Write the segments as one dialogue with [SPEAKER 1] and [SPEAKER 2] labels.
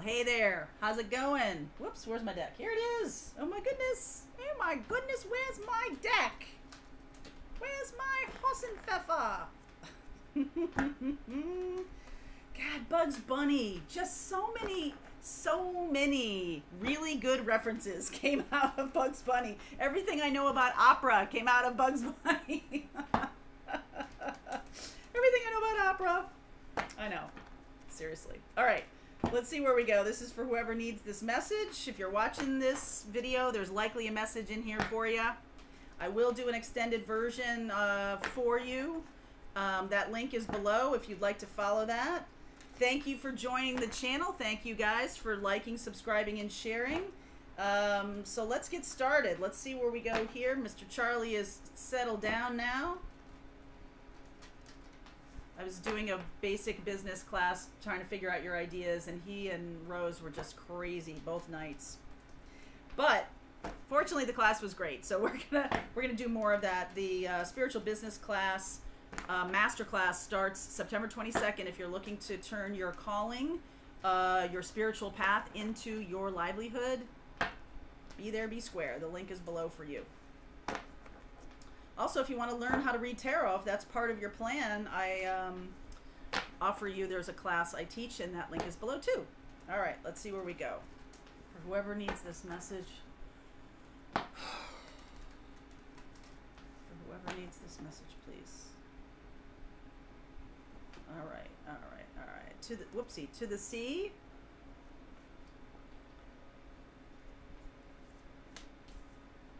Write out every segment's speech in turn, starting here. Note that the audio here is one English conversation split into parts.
[SPEAKER 1] Well, hey there. How's it going? Whoops, where's my deck? Here it is. Oh my goodness. Oh my goodness, where's my deck? Where's my Hasenpfeffer? God, Bugs Bunny. Just so many, so many really good references came out of Bugs Bunny. Everything I know about opera came out of Bugs Bunny. Everything I know about opera. I know. Seriously. All right. Let's see where we go. This is for whoever needs this message. If you're watching this video, there's likely a message in here for you. I will do an extended version uh, for you. Um, that link is below if you'd like to follow that. Thank you for joining the channel. Thank you guys for liking, subscribing, and sharing. Um, so let's get started. Let's see where we go here. Mr. Charlie is settled down now. I was doing a basic business class trying to figure out your ideas, and he and Rose were just crazy both nights. But fortunately, the class was great, so we're gonna we're gonna do more of that. The uh, spiritual business class, uh, master class, starts September 22nd. If you're looking to turn your calling, uh, your spiritual path into your livelihood, be there, be square. The link is below for you. Also, if you want to learn how to read tarot, if that's part of your plan, I um, offer you, there's a class I teach, and that link is below too. All right, let's see where we go. For whoever needs this message, for whoever needs this message, please. All right, all right, all right. To the, whoopsie, to the sea.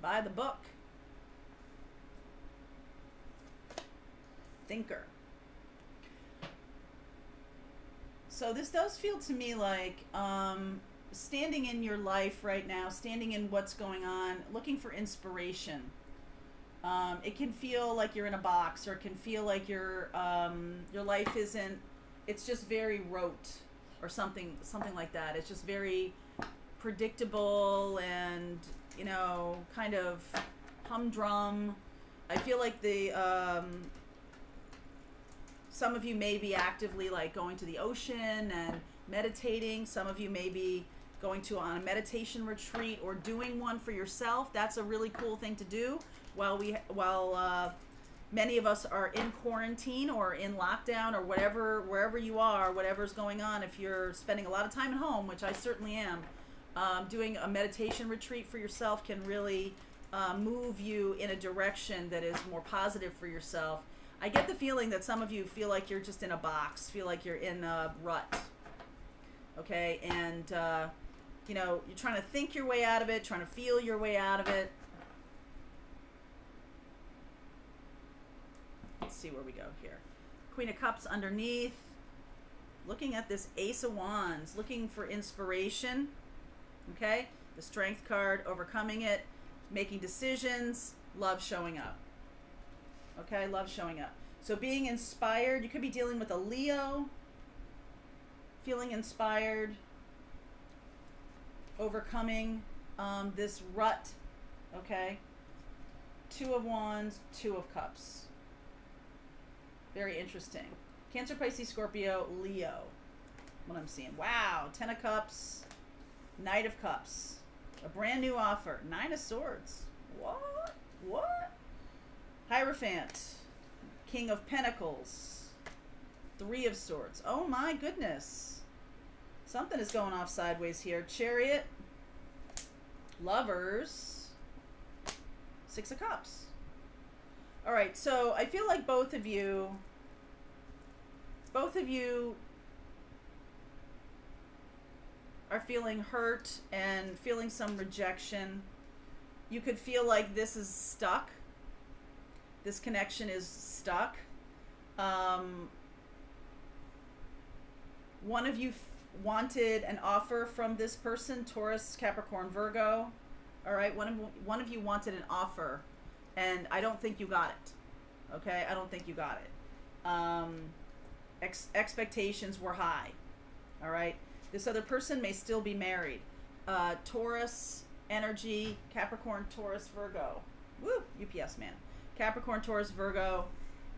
[SPEAKER 1] Buy the book. Thinker. So this does feel to me like um, standing in your life right now, standing in what's going on, looking for inspiration. Um, it can feel like you're in a box, or it can feel like your um, your life isn't. It's just very rote, or something something like that. It's just very predictable and you know kind of humdrum. I feel like the um, some of you may be actively like going to the ocean and meditating. Some of you may be going to on a meditation retreat or doing one for yourself. That's a really cool thing to do while we while uh, many of us are in quarantine or in lockdown or whatever wherever you are, whatever's going on. If you're spending a lot of time at home, which I certainly am, um, doing a meditation retreat for yourself can really uh, move you in a direction that is more positive for yourself I get the feeling that some of you feel like you're just in a box, feel like you're in a rut. Okay, and uh, you know you're trying to think your way out of it, trying to feel your way out of it. Let's see where we go here. Queen of Cups underneath. Looking at this Ace of Wands, looking for inspiration. Okay, the Strength card, overcoming it, making decisions, love showing up. Okay, I love showing up. So being inspired, you could be dealing with a Leo, feeling inspired, overcoming um, this rut. Okay, Two of Wands, Two of Cups. Very interesting. Cancer, Pisces, Scorpio, Leo. What I'm seeing. Wow, Ten of Cups, Knight of Cups. A brand new offer. Nine of Swords. What? What? Hierophant, King of Pentacles, Three of Swords. Oh my goodness. Something is going off sideways here. Chariot, Lovers, Six of Cups. All right, so I feel like both of you, both of you are feeling hurt and feeling some rejection. You could feel like this is stuck this connection is stuck. Um, one of you wanted an offer from this person, Taurus, Capricorn, Virgo. All right, one of one of you wanted an offer, and I don't think you got it. Okay, I don't think you got it. Um, ex expectations were high. All right, this other person may still be married. Uh, Taurus energy, Capricorn, Taurus, Virgo. Woo, UPS man. Capricorn, Taurus, Virgo,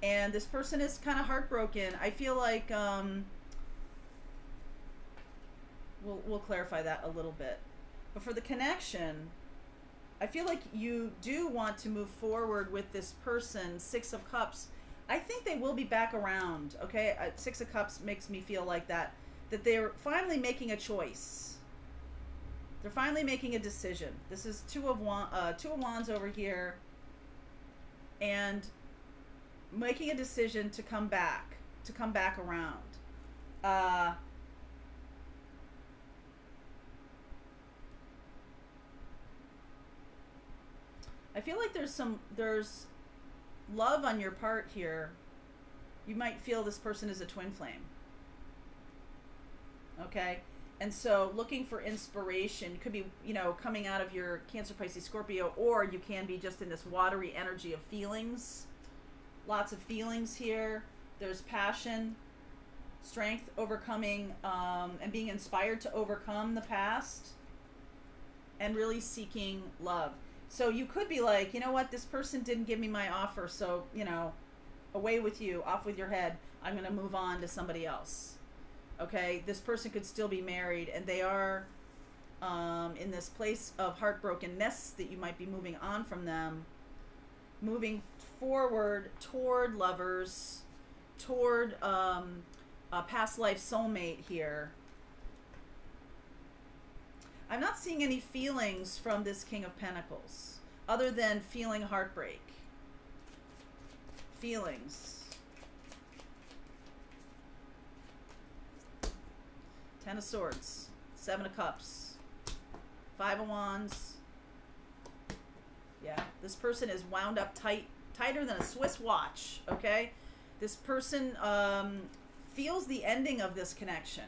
[SPEAKER 1] and this person is kind of heartbroken. I feel like um, we'll we'll clarify that a little bit. But for the connection, I feel like you do want to move forward with this person, 6 of cups. I think they will be back around, okay? Uh, 6 of cups makes me feel like that that they're finally making a choice. They're finally making a decision. This is two of uh, two of wands over here, and making a decision to come back, to come back around. Uh, I feel like there's some there's love on your part here. You might feel this person is a twin flame. Okay? And so looking for inspiration could be, you know, coming out of your Cancer, Pisces, Scorpio, or you can be just in this watery energy of feelings. Lots of feelings here. There's passion, strength, overcoming, um, and being inspired to overcome the past, and really seeking love. So you could be like, you know what, this person didn't give me my offer, so, you know, away with you, off with your head. I'm going to move on to somebody else. Okay? This person could still be married, and they are um, in this place of heartbrokenness that you might be moving on from them, moving forward toward lovers, toward um, a past life soulmate here. I'm not seeing any feelings from this King of Pentacles other than feeling heartbreak. Feelings. Ten of Swords. Seven of Cups. Five of Wands. Yeah, this person is wound up tight, tighter than a Swiss watch, okay? This person um, feels the ending of this connection,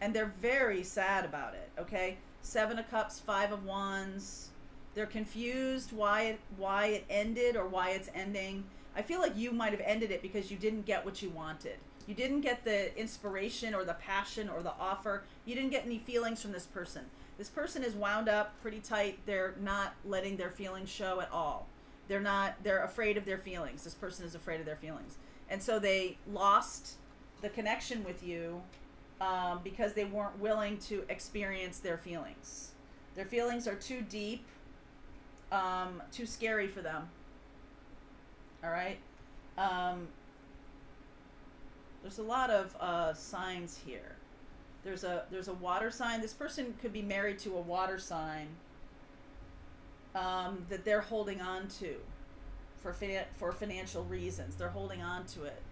[SPEAKER 1] and they're very sad about it, okay? Seven of Cups, Five of Wands. They're confused why it why it ended or why it's ending. I feel like you might have ended it because you didn't get what you wanted. You didn't get the inspiration or the passion or the offer. You didn't get any feelings from this person. This person is wound up pretty tight. They're not letting their feelings show at all. They're not they're afraid of their feelings. This person is afraid of their feelings. And so they lost the connection with you um, because they weren't willing to experience their feelings. Their feelings are too deep, um, too scary for them. All right. Um, there's a lot of uh, signs here. There's a there's a water sign. This person could be married to a water sign um, that they're holding on to for fin- for financial reasons. They're holding on to it.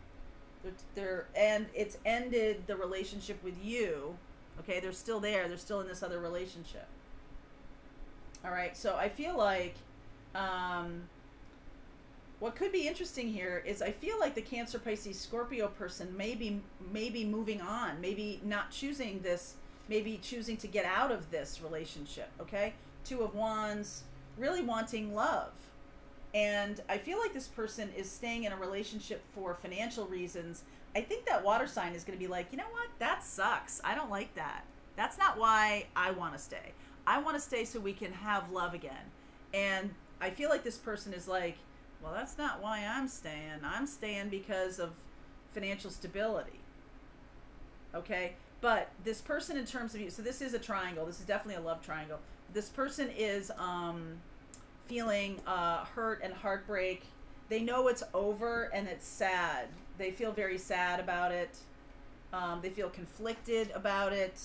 [SPEAKER 1] They're, they're and it's ended the relationship with you. Okay, they're still there. They're still in this other relationship. All right, so I feel like um, what could be interesting here is I feel like the Cancer, Pisces, Scorpio person may be maybe moving on, maybe not choosing this, maybe choosing to get out of this relationship. Okay, Two of Wands, really wanting love, and I feel like this person is staying in a relationship for financial reasons. I think that water sign is going to be like, you know what, that sucks. I don't like that. That's not why I want to stay. I want to stay so we can have love again. And I feel like this person is like, well, that's not why I'm staying. I'm staying because of financial stability. Okay? But this person, in terms of you, so this is a triangle. This is definitely a love triangle. This person is um, feeling uh, hurt and heartbreak. They know it's over and it's sad. They feel very sad about it. Um, they feel conflicted about it.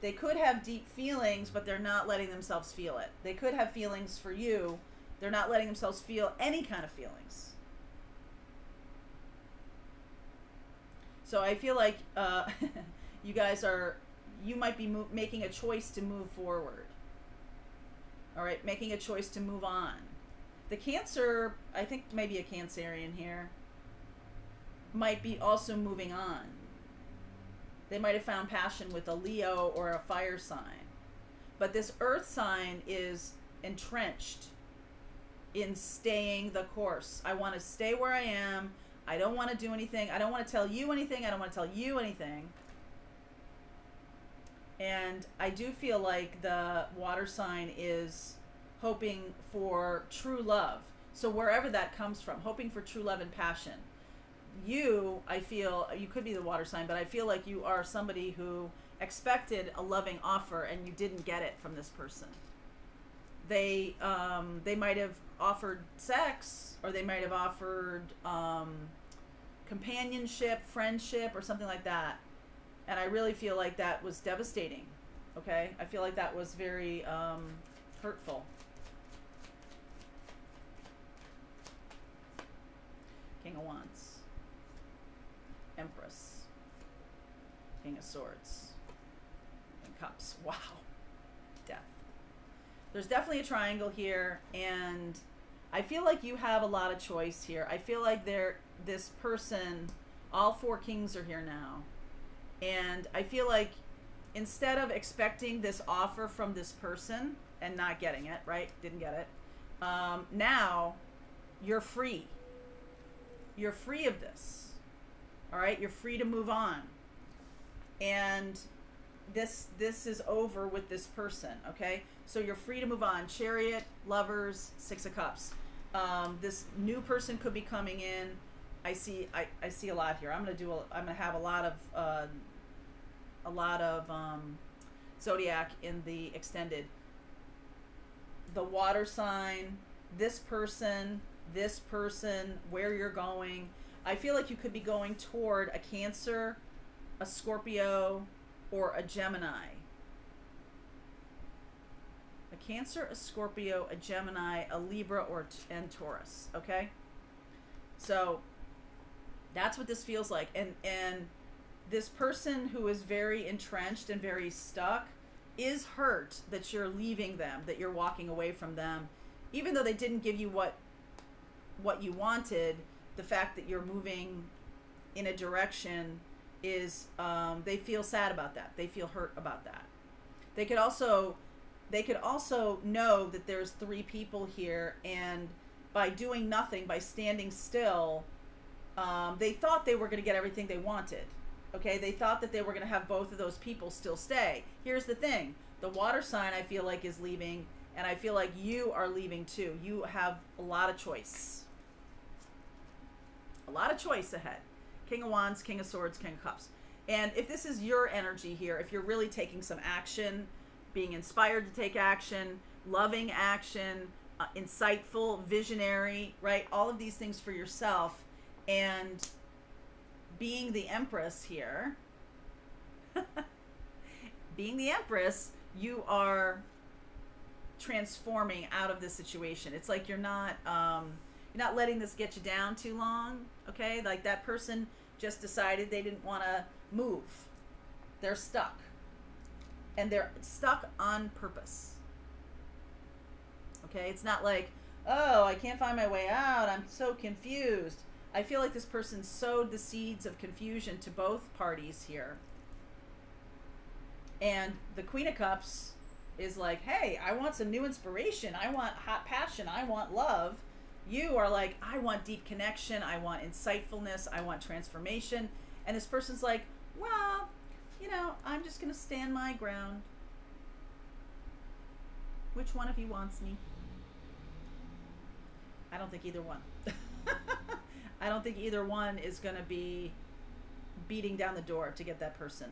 [SPEAKER 1] They could have deep feelings, but they're not letting themselves feel it. They could have feelings for you, they're not letting themselves feel any kind of feelings. So I feel like uh, you guys are, you might be making a choice to move forward. All right, making a choice to move on. The Cancer, I think maybe a Cancerian here, might be also moving on. They might have found passion with a Leo or a fire sign. But this earth sign is entrenched in staying the course. I want to stay where I am. I don't want to do anything. I don't want to tell you anything. I don't want to tell you anything. And I do feel like the water sign is hoping for true love. So wherever that comes from, hoping for true love and passion. You, I feel, you could be the water sign, but I feel like you are somebody who expected a loving offer and you didn't get it from this person. They um, they might have offered sex or they might have offered um, companionship, friendship, or something like that. And I really feel like that was devastating. Okay, I feel like that was very um, hurtful. King of Wands, Empress, King of Swords, and Cups. Wow. There's definitely a triangle here, and I feel like you have a lot of choice here. I feel like there, this person, all four kings are here now, and I feel like instead of expecting this offer from this person and not getting it, right? Didn't get it. Um, now you're free. You're free of this. All right, you're free to move on. And this this is over with this person, okay? So you're free to move on. Chariot, lovers, six of cups. Um, this new person could be coming in. I see I, I see a lot here. I'm gonna do a, I'm gonna have a lot of uh, a lot of um, zodiac in the extended. The water sign, this person, this person, where you're going. I feel like you could be going toward a Cancer, a Scorpio, or a Gemini. Cancer, a Scorpio, a Gemini, a Libra, or and Taurus. Okay, so that's what this feels like, and and this person who is very entrenched and very stuck is hurt that you're leaving them, that you're walking away from them, even though they didn't give you what what you wanted. The fact that you're moving in a direction is um, they feel sad about that. They feel hurt about that. They could also they could also know that there's three people here, and by doing nothing, by standing still, um, they thought they were going to get everything they wanted Okay, they thought that they were going to have both of those people still stay. Here's the thing the water sign, I feel like, is leaving, and I feel like you are leaving too. You have a lot of choice. A lot of choice ahead. King of Wands, King of Swords, King of Cups. And if this is your energy here, if you're really taking some action, being inspired to take action, loving action, uh, insightful, visionary, right? All of these things for yourself. And being the empress here, being the empress, you are transforming out of this situation. It's like you're not um, you're not letting this get you down too long. Okay, like that person just decided they didn't want to move. They're stuck, and they're stuck on purpose. Okay, it's not like oh I can't find my way out. I'm so confused. I feel like this person sowed the seeds of confusion to both parties here. And the Queen of Cups is like, hey, I want some new inspiration. I want hot passion. I want love. You are like, I want deep connection. I want insightfulness. I want transformation. And this person's like, well, you know, I'm just going to stand my ground. Which one of you wants me? I don't think either one. I don't think either one is going to be beating down the door to get that person.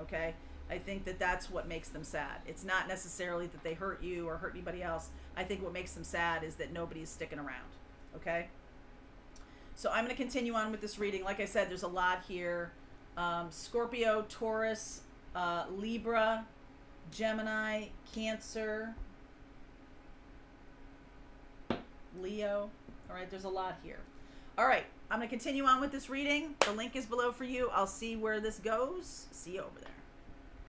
[SPEAKER 1] Okay? I think that that's what makes them sad. It's not necessarily that they hurt you or hurt anybody else. I think what makes them sad is that nobody's sticking around. Okay? So I'm going to continue on with this reading. Like I said, there's a lot here. Um, Scorpio, Taurus, uh, Libra, Gemini, Cancer, Leo. All right, there's a lot here. All right, I'm going to continue on with this reading. The link is below for you. I'll see where this goes. See you over there.